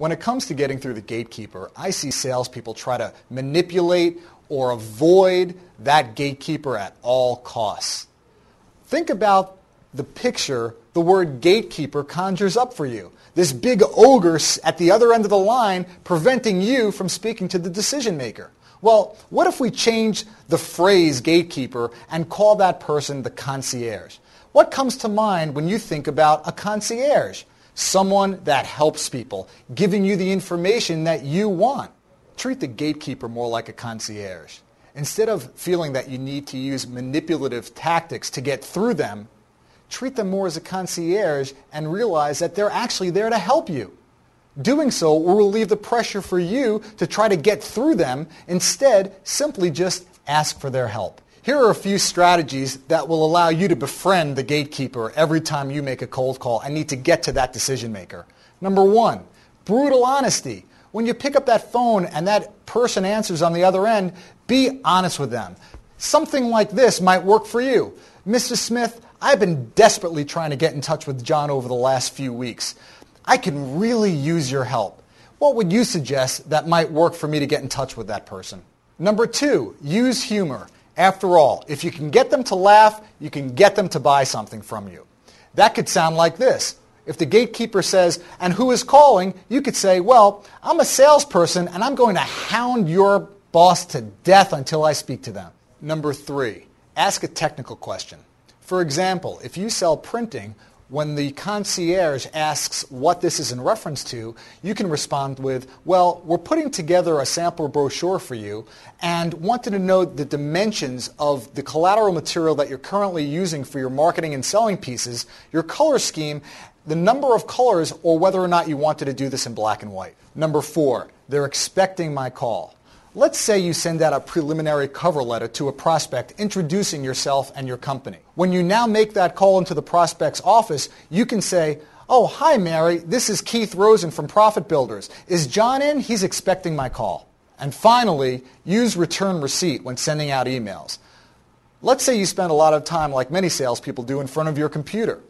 When it comes to getting through the gatekeeper, I see salespeople try to manipulate or avoid that gatekeeper at all costs. Think about the picture the word gatekeeper conjures up for you. This big ogre at the other end of the line preventing you from speaking to the decision maker. Well, what if we change the phrase gatekeeper and call that person the concierge? What comes to mind when you think about a concierge? Someone that helps people, giving you the information that you want. Treat the gatekeeper more like a concierge. Instead of feeling that you need to use manipulative tactics to get through them, treat them more as a concierge and realize that they're actually there to help you. Doing so will relieve the pressure for you to try to get through them. Instead, simply just ask for their help. Here are a few strategies that will allow you to befriend the gatekeeper every time you make a cold call and need to get to that decision maker. Number one, brutal honesty. When you pick up that phone and that person answers on the other end, be honest with them. Something like this might work for you. Mr. Smith, I've been desperately trying to get in touch with John over the last few weeks. I can really use your help. What would you suggest that might work for me to get in touch with that person? Number two, use humor. After all, if you can get them to laugh, you can get them to buy something from you. That could sound like this. If the gatekeeper says, and who is calling, you could say, well, I'm a salesperson and I'm going to hound your boss to death until I speak to them. Number three, ask a technical question. For example, if you sell printing, when the concierge asks what this is in reference to, you can respond with, well, we're putting together a sample brochure for you and wanted to know the dimensions of the collateral material that you're currently using for your marketing and selling pieces, your color scheme, the number of colors, or whether or not you wanted to do this in black and white. Number four, they're expecting my call. Let's say you send out a preliminary cover letter to a prospect introducing yourself and your company. When you now make that call into the prospect's office, you can say, Oh, hi, Mary. This is Keith Rosen from Profit Builders. Is John in? He's expecting my call. And finally, use return receipt when sending out emails. Let's say you spend a lot of time, like many salespeople do, in front of your computer.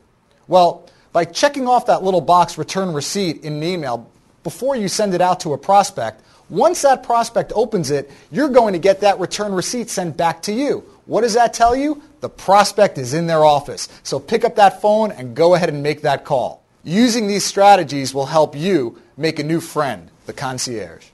Well, by checking off that little box return receipt in an email before you send it out to a prospect, once that prospect opens it, you're going to get that return receipt sent back to you. What does that tell you? The prospect is in their office. So pick up that phone and go ahead and make that call. Using these strategies will help you make a new friend, the concierge.